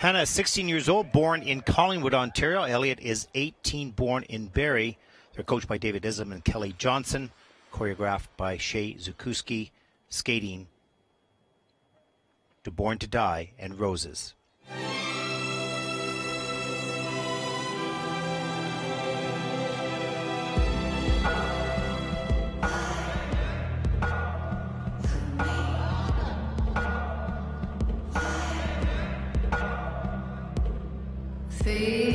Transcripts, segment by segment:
Hannah is 16 years old, born in Collingwood, Ontario. Elliott is 18, born in Barrie. They're coached by David Islam and Kelly Johnson, choreographed by Shae Zukiwsky, skating to Born to Die and Roses. Feet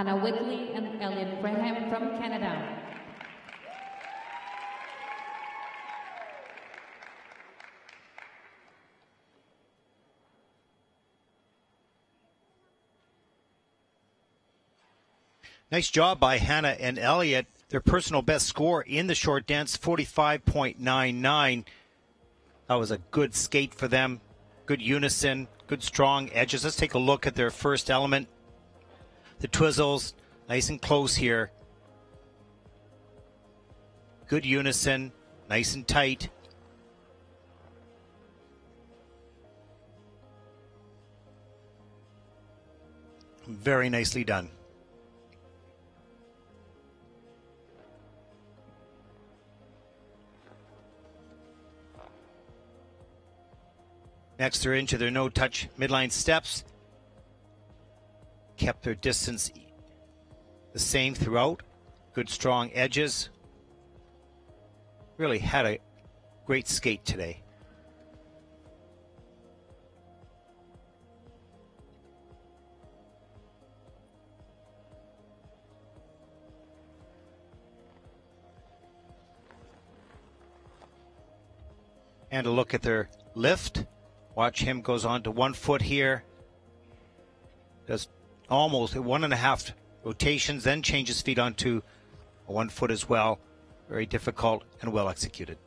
Hannah Whitley and Elliott Graham from Canada. Nice job by Hannah and Elliott. Their personal best score in the short dance, 45.99. That was a good skate for them. Good unison, good strong edges. Let's take a look at their first element. The twizzles, nice and close here. Good unison, nice and tight. Very nicely done. Next, they're into their no touch midline steps. Kept their distance the same throughout. Good strong edges. Really had a great skate today. And a look at their lift. Watch him goes on to one foot here. Does almost one and a half rotations, then changes feet onto one foot as well. Very difficult and well executed.